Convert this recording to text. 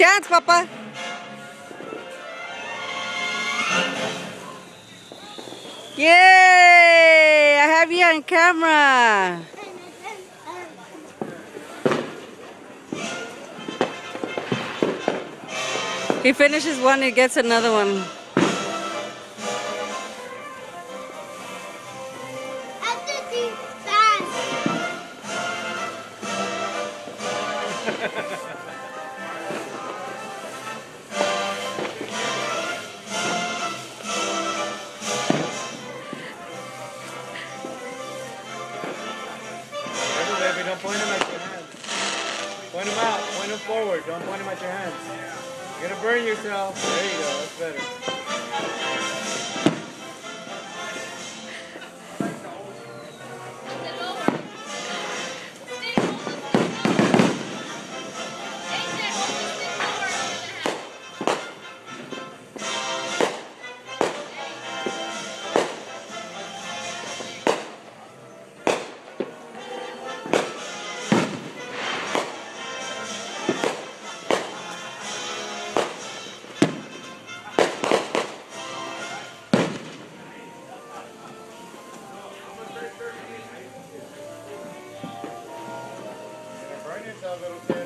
Dance, Papa. Yay! I have you on camera. He finishes one, he gets another one. Careful, forward, don't point them at your hands. You're gonna burn yourself. There you go, that's better. little bit.